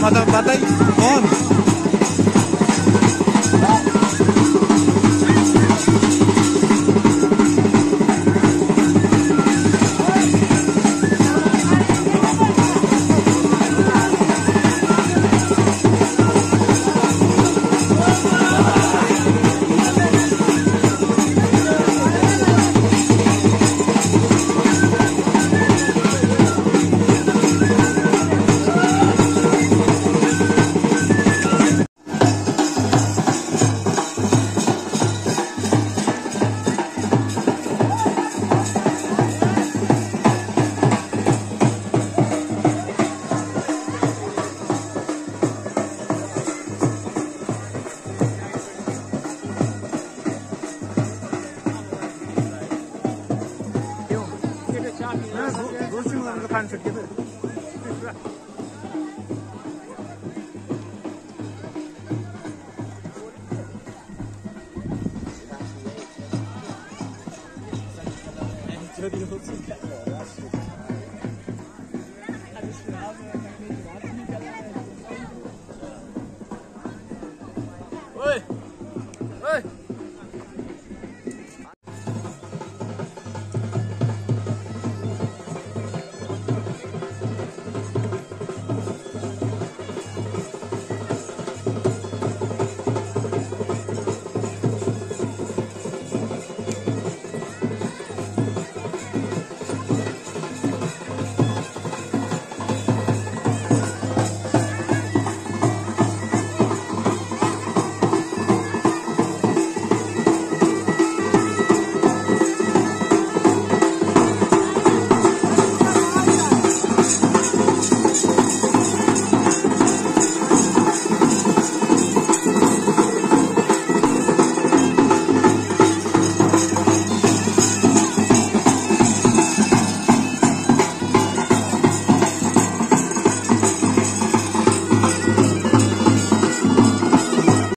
madrugada e come. 看出去的。这地方最干了，我要死。